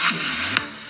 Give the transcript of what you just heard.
Thank hum. you.